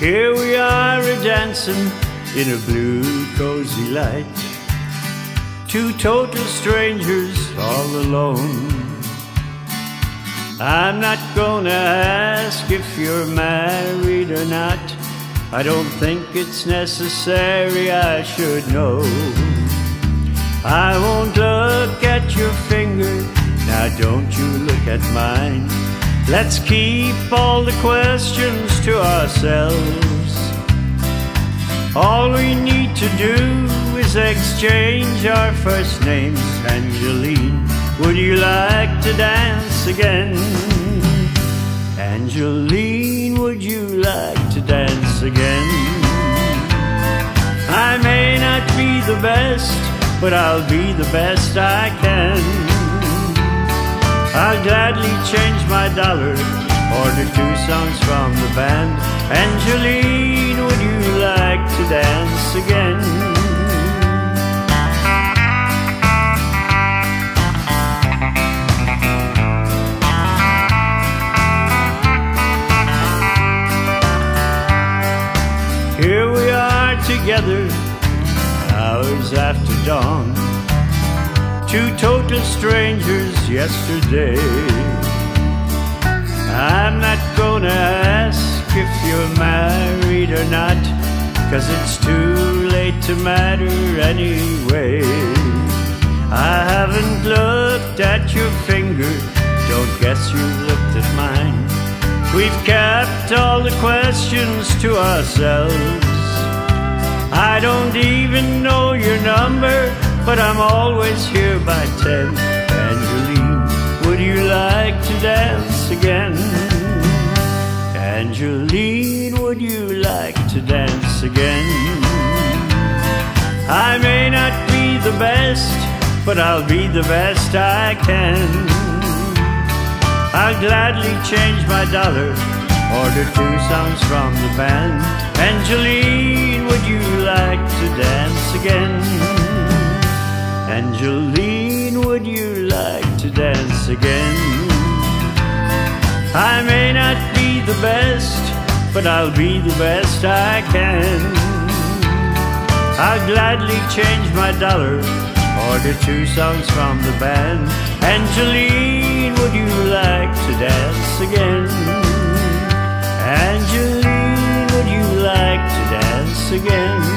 Here we are dancing in a blue cozy light. Two total strangers all alone. I'm not gonna ask if you're married or not. I don't think it's necessary I should know. I won't look at your finger, now don't you look at mine. Let's keep all the questions to ourselves. All we need to do is exchange our first names. Angeline, would you like to dance again? Angeline, would you like to dance again? I may not be the best, but I'll be the best I can. I'll gladly change my dollar, order two songs from the band. Angeline, would you like to dance again? Here we are together, hours after dawn. Two total strangers yesterday. I'm not gonna ask if you're married or not, cause it's too late to matter anyway. I haven't looked at your finger, don't guess you looked at mine. We've kept all the questions to ourselves. I don't even know your number, but I'm always here by ten. Angeline, would you like to dance again? Angeline, would you like to dance again? I may not be the best, but I'll be the best I can. I'll gladly change my dollar, order two songs from the band. Angeline, would you like to dance again? Angeline, would you like to dance again? I may not be the best, but I'll be the best I can. I'll gladly change my dollar, order two songs from the band. Angeline, would you like to dance again? Angeline, would you like to dance again?